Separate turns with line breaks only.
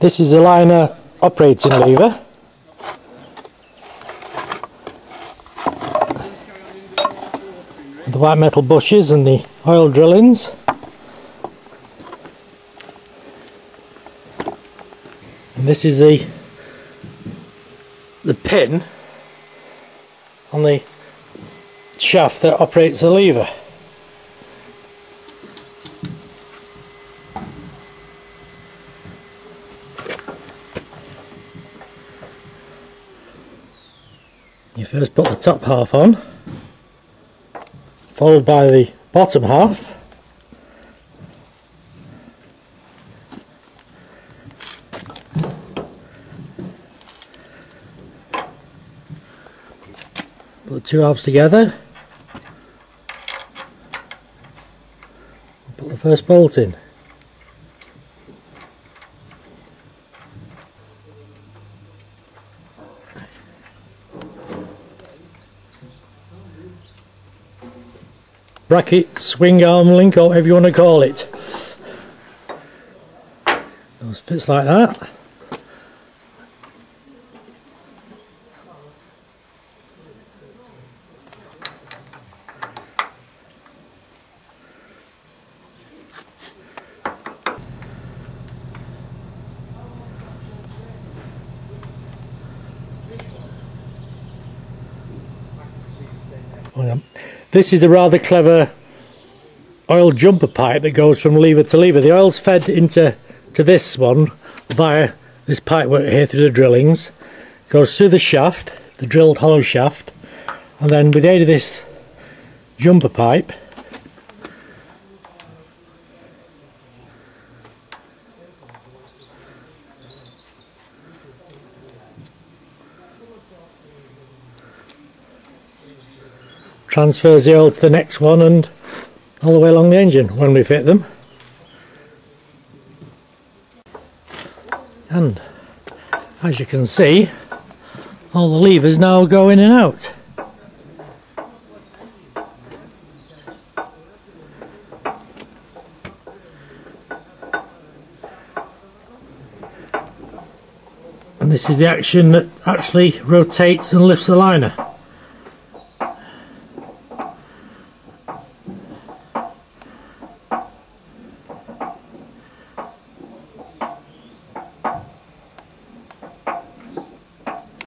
This is the liner operating lever. The white metal bushes and the oil drillings. And this is the the pin on the shaft that operates the lever. You first put the top half on, followed by the bottom half. Put two halves together. Put the first bolt in. Bracket, swing arm link or whatever you want to call it. Those fits like that. This is a rather clever oil jumper pipe that goes from lever to lever. The oil's fed into to this one via this pipe work here through the drillings. Goes through the shaft, the drilled hollow shaft, and then with the aid of this jumper pipe transfers the oil to the next one and all the way along the engine when we fit them. And as you can see, all the levers now go in and out. And this is the action that actually rotates and lifts the liner.